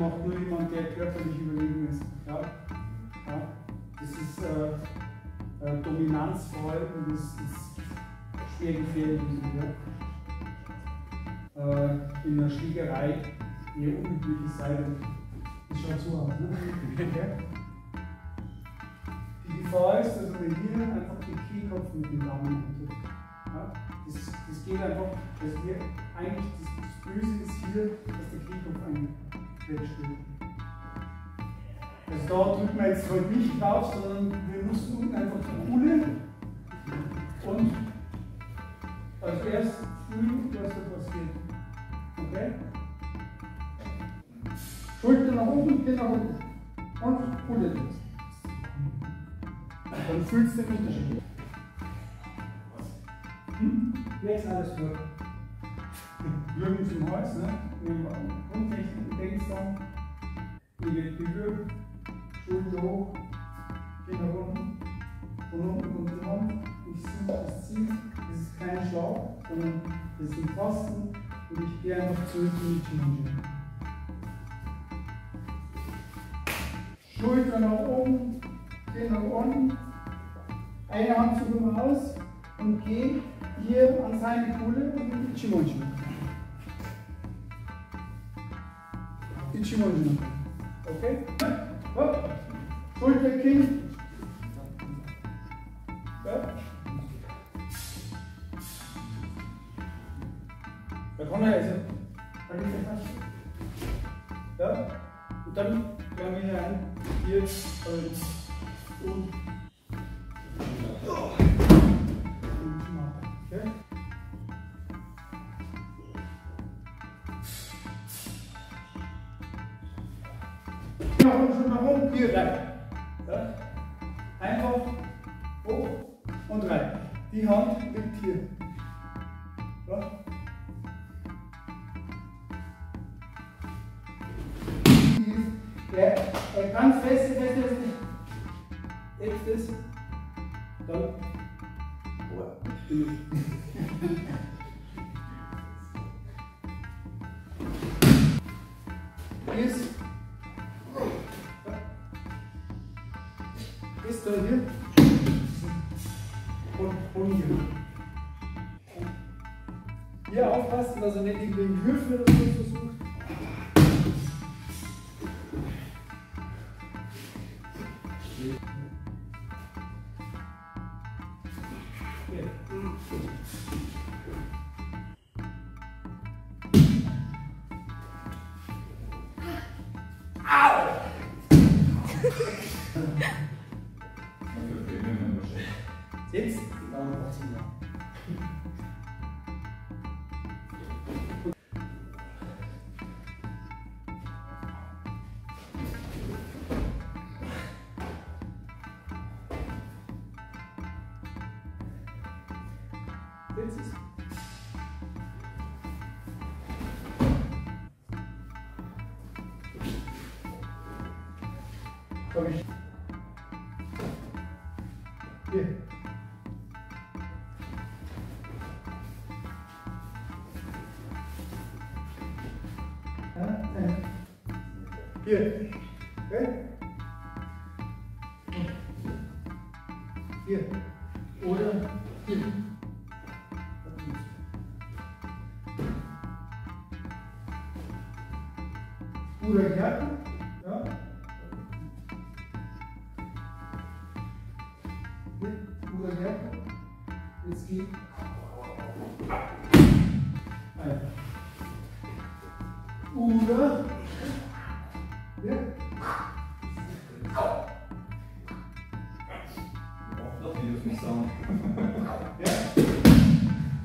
braucht nur jemand, der körperlich überlegen ist. Ja? Ja? Das ist äh, äh, Dominanzverhalten, das ist schwer gefährlich. Ja? Äh, in der Schlägerei eher unübliche Seite. Das schaut so aus. Ne? Okay? Die Gefahr ist, dass man hier einfach den Kehlkopf mit dem Daumen eindrückt. Ja? Das, das geht einfach, dass wir eigentlich das, das Böse ist hier, dass der Kehlkopf einquetscht wird. Also da drückt man jetzt halt nicht drauf, sondern wir nutzen unten einfach die Kuhle und als erstes fühlen, was da passiert. Okay? Schulter nach oben, Kinn nach unten. Und Kuhle. Dann fühlst du den Unterschied. Hm? Jetzt alles vor. Würgen zum Hals, ne? Ihr wird gewürgt. Schulter hoch, nach unten. Von unten kommt die Hand. Ich suche das Ziel. Das ist kein Schlag, sondern das sind Tasten. Und ich gehe einfach zurück in die Challenge. Schulter nach oben, Kinn nach unten. Eine Hand zu ihm aus und gehe hier an seine Kuhle und in Ichimonji. Ichimonji. Okay? Hopp. Schulter, Kinn. Ja. Da kann er also. Ja. Und dann gehen wir hier ein. Hier und Nach oben, schon nach oben, hier rein. Ja? Einfach hoch und rein. Die Hand liegt hier. Ja? Der ganz feste, feste, feste. Jetzt ist, dann ist, ist da hier und, und hier. Hier aufpassen, dass er nicht irgendwie Würfel oder so versucht. Sitz. Sitz. Komm ich. Hier. Ja, Hier. Okay? Hier. Oder hier. Oder Härte. Ja. Hier. Oder Härte. Jetzt geht. Ein. Oder. Ja. Ja.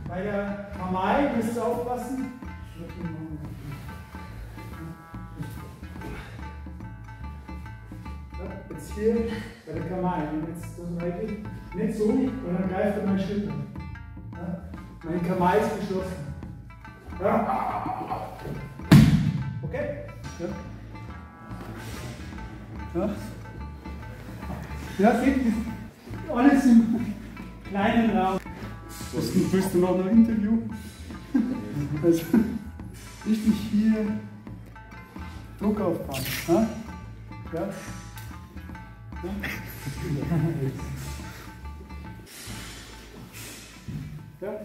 Bei der Kamai müsst ihr aufpassen. Ja, jetzt hier bei der Kamai, jetzt das reingeht, nicht so, sondern greift an meinen Schritt. Ja? Mein Kamai ist geschlossen. Ja? Okay? Ja. Ja, ja seht ihr, alles im kleinen Raum. Was willst du noch ein Interview? Also, richtig hier Druck aufbauen. Ne? Ja? Ja? ja?